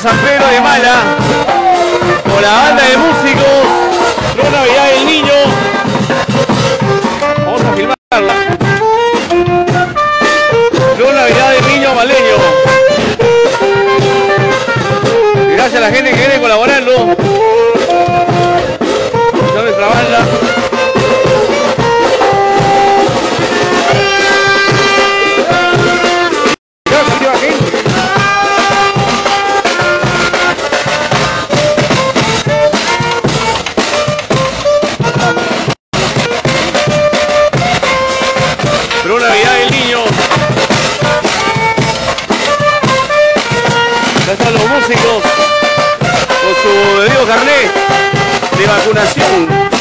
San Pedro de Mala, con la banda de músicos, Flor Navidad del Niño. Vamos a filmarla. Flor Navidad del Niño Maleño. Gracias a la gente que viene colaborando. Vacunación.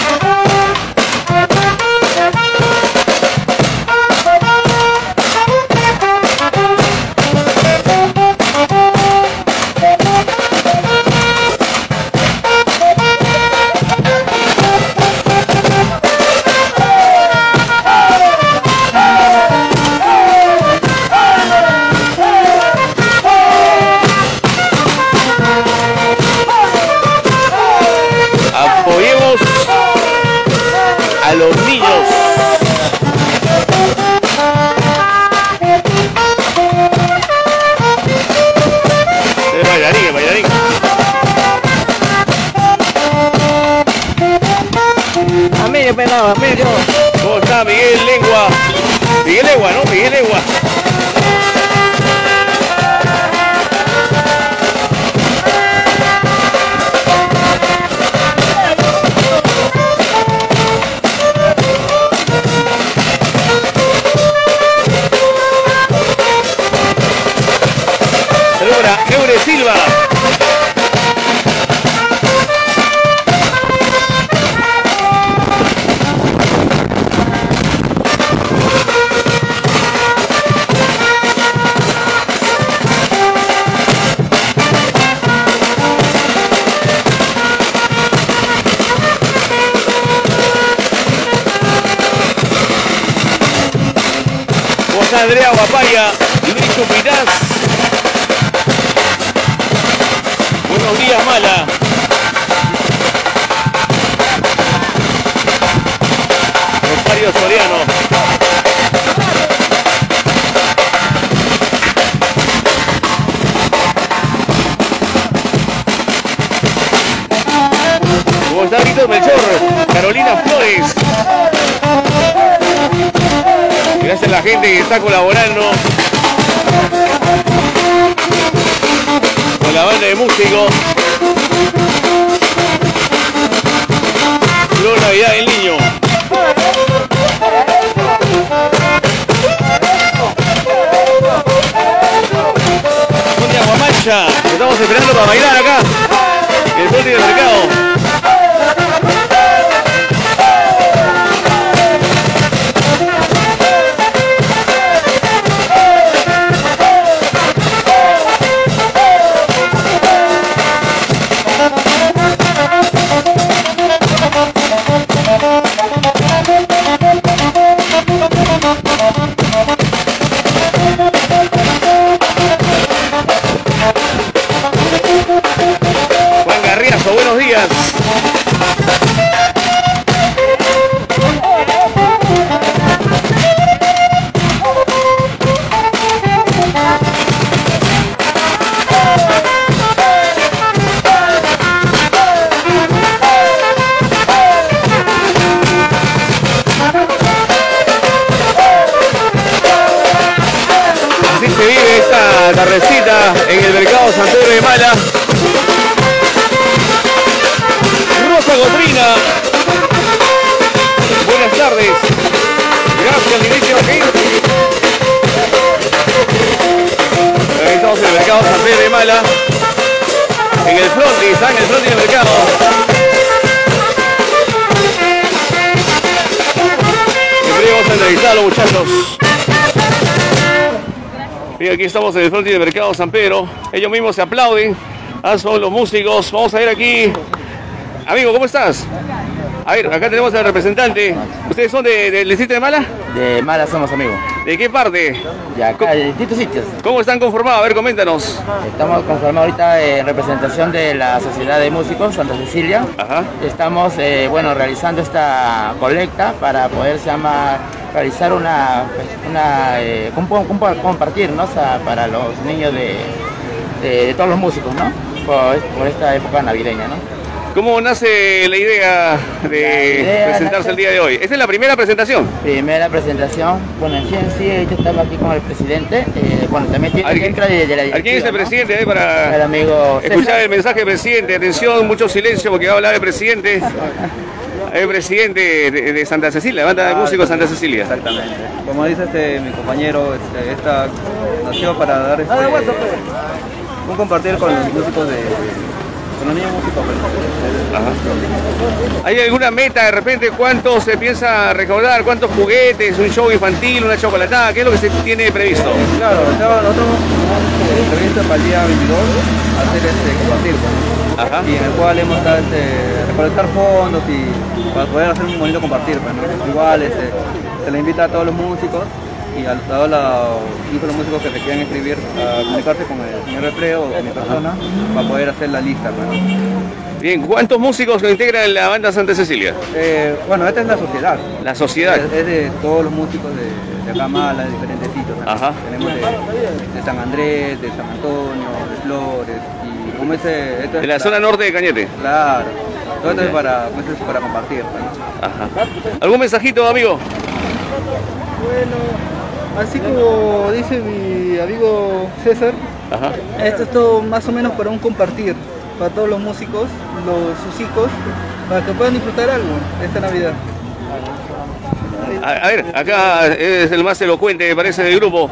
Guapaya, Luis Chupitaz. Buenos días, Mala. Rosario Soriano. ¿Cómo está Víctor Melchor? Carolina Flores. Gente que está colaborando con la banda de músicos. Flor Navidad del Niño. Sonia Guamacha, que estamos esperando para bailar acá. De. En el frontis, está en el frontis del mercado. Siempre a entrevistar a los muchachos. Bien, aquí estamos en el frontis del mercado San Pedro. Ellos mismos se aplauden. Ah, son los músicos. Vamos a ver aquí. Amigo, ¿cómo estás? A ver, acá tenemos al representante. ¿Ustedes son de- del distrito de Mala? De mala somos amigos. ¿De qué parte? De acá, de distintos sitios. ¿Cómo están conformados? A ver, coméntanos. Estamos conformados ahorita en representación de la Sociedad de Músicos Santa Cecilia. Ajá. Estamos, eh, bueno, realizando esta colecta para poder, se llama, realizar una, una eh, compartir, ¿no? O sea, para los niños de, de- de todos los músicos, ¿no? Por, por esta época navideña, ¿no? ¿Cómo nace la idea de La idea presentarse nace- el día de hoy? Esta es la primera presentación. Primera presentación, bueno, en sí, en sí, ahorita estamos aquí con el presidente, eh, bueno, también tiene ¿Alguien- entra de, de la ¿A quién es directiva, el ¿no? presidente ahí El para amigo escuchar César. el mensaje del presidente? Atención, mucho silencio porque va a hablar el presidente. El presidente de, de Santa Cecilia, la banda de músicos de Santa Cecilia. Exactamente. Como dice este, mi compañero, este, esta nació para dar este, un compartir con los músicos de, Ajá. ¿Hay alguna meta de repente? ¿Cuánto se piensa recaudar? ¿Cuántos juguetes? ¿Un show infantil? ¿Una chocolatada? ¿Qué es lo que se tiene previsto? Claro, nosotros previsto para el día 22 hacer este compartir, Ajá. y en el cual hemos estado este, recolectar fondos y para poder hacer un bonito compartir. pues, ¿no? Igual este, se le invita a todos los músicos y a todos los, incluso los músicos que se quieran escribir a comunicarse con el señor Refleo o con mi persona para poder hacer la lista. pues, ¿no? Bien, ¿cuántos músicos lo integran la banda Santa Cecilia? Eh, bueno, esta es la sociedad. La sociedad. Es, es de todos los músicos de, de acá Mala, de diferentes sitios. ¿no? Ajá. Tenemos de, de San Andrés, de San Antonio, de Flores, y como ese... Esto es De la para- zona norte de Cañete. Claro. Todo esto es para, como ese es para compartir. ¿no? Ajá. ¿Algún mensajito, amigo? Bueno, así como dice mi amigo César, Ajá. esto es todo más o menos para un compartir, para todos los músicos, los, sus hijos, para que puedan disfrutar algo esta Navidad. A, a ver, acá es el más elocuente, me parece, del grupo.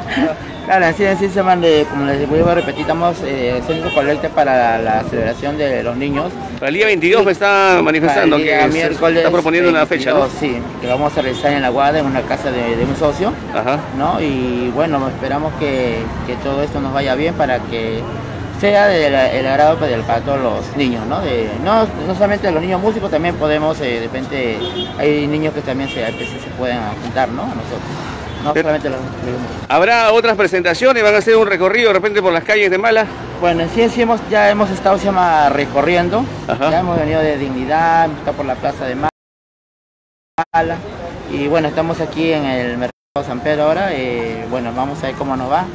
Claro, en sí, en sí se llaman de, como les vuelvo a repetir, estamos eh, haciendo colecta para la, la celebración de los niños. Para el día 22 me está manifestando que se está proponiendo una fecha, ¿no? 22, Sí, que vamos a realizar en la Guada, en una casa de, de un socio, Ajá. ¿no? Y bueno, esperamos que, que todo esto nos vaya bien para que sea del el agrado para, para todos los niños, ¿no? De, no, no solamente los niños músicos, también podemos, eh, de repente, hay niños que también se, a veces se pueden juntar, ¿no? A nosotros. No Pero- solamente los- ¿Habrá otras presentaciones? ¿Van a hacer un recorrido de repente por las calles de Mala? Bueno, en sí, sí hemos, ya hemos estado, se llama, recorriendo. Ajá. Ya hemos venido de Dignidad, hemos estado por la Plaza de Mala. Y bueno, estamos aquí en el Mercado San Pedro ahora. eh, bueno, vamos a ver cómo nos va.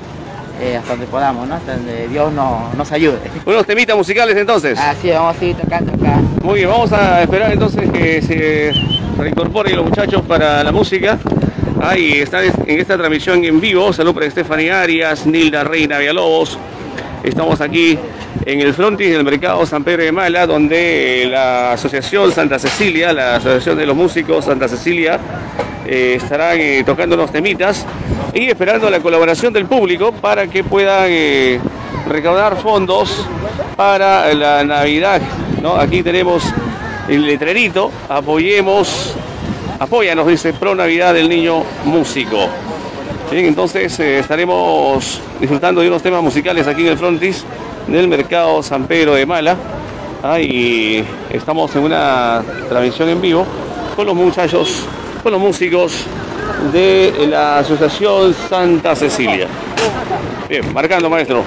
eh, hasta donde podamos, ¿no? Hasta donde Dios nos, nos ayude. Unos temitas musicales entonces. Así, vamos a seguir tocando acá. Muy bien, vamos a esperar entonces que se reincorporen los muchachos para la música. Ahí está en esta transmisión en vivo. Salud para Stephanie Arias, Nilda Reina Villalobos. Estamos aquí en el frontis del mercado San Pedro de Mala, donde la Asociación Santa Cecilia, la Asociación de los Músicos Santa Cecilia, eh, estarán eh, tocando unos temitas y esperando la colaboración del público para que puedan eh, recaudar fondos para la Navidad. Aquí tenemos el letrerito, apoyemos, apóyanos, dice Pro Navidad del Niño Músico. Bien, entonces eh, estaremos disfrutando de unos temas musicales aquí en el frontis del mercado San Pedro de Mala. Ah, y estamos en una transmisión en vivo con los muchachos, con los músicos de la Asociación Santa Cecilia. Bien, marcando maestro.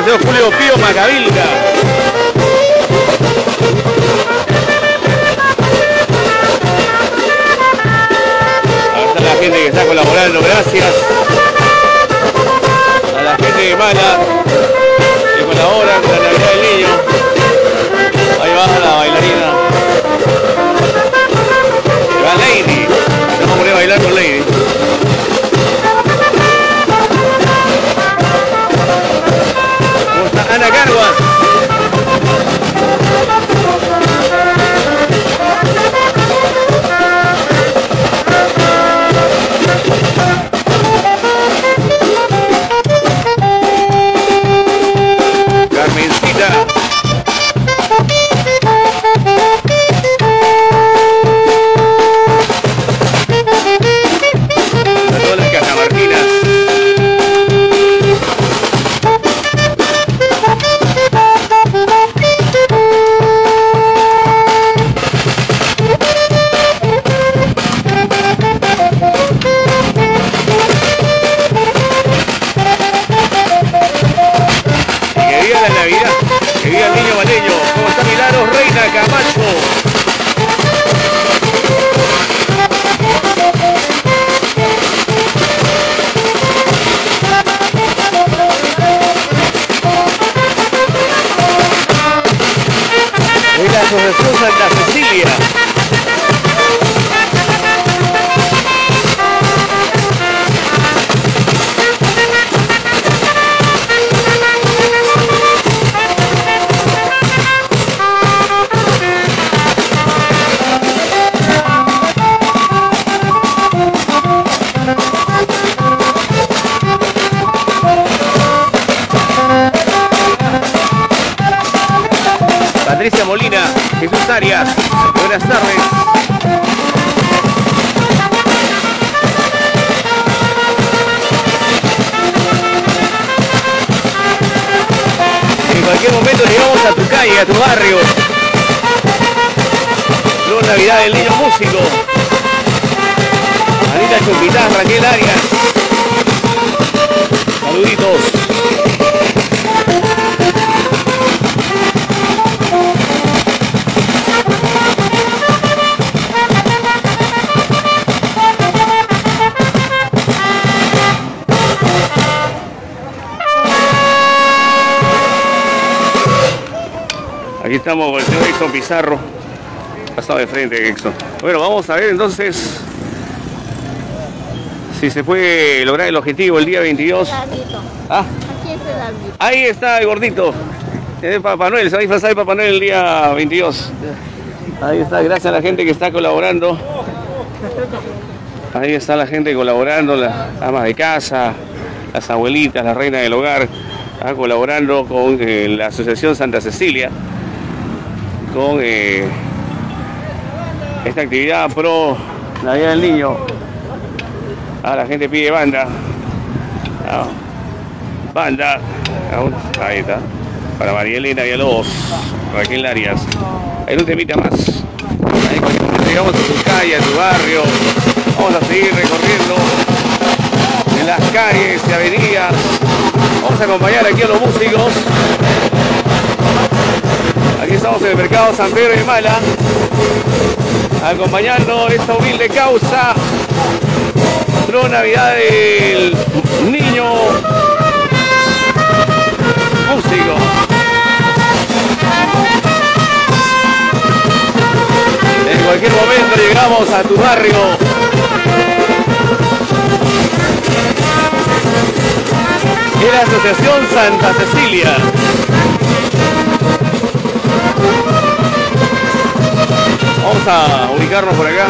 Al señor Julio Pío Macavilca. Está la gente que está colaborando, gracias. A la gente de Mala que colabora con la Navidad del Niño. Ahí baja la bailarina. la Navidad. Que viva el niño baleño. ¿Cómo está Milano? Reina Camacho. Santa Cecilia. Buenas tardes. En cualquier momento llegamos a tu calle, a tu barrio. Flor Navidad del Niño Músico. Anita Choquitán, Raquel Arias. Saluditos. Estamos con el señor Exxon Pizarro. Ha estado de frente, Exxon. Bueno, vamos a ver entonces si se puede lograr el objetivo el día 22. Larguito. Ah, ahí está el gordito. Es Papá Noel, se va a disfrazar de Papá Noel el día 22. Ahí está, gracias a la gente que está colaborando. Ahí está la gente colaborando, las amas de casa, las abuelitas, la reina del hogar, ah, colaborando con eh, la Asociación Santa Cecilia, con eh, esta actividad pro Navidad del Niño. Ah, la gente pide banda. Ah, banda. Ah, Ahí está. Para María Elena Villalobos, Raquel Arias. Ahí no te invita más. Ahí llegamos a tu calle, a tu barrio. Vamos a seguir recorriendo en las calles y avenidas. Vamos a acompañar aquí a los músicos. Aquí estamos en el mercado San Pedro de Mala. Acompañando esta humilde causa. Pro Navidad del Niño Músico. En cualquier momento llegamos a tu barrio. Es la Asociación Santa Cecilia. Vamos a ubicarnos por acá.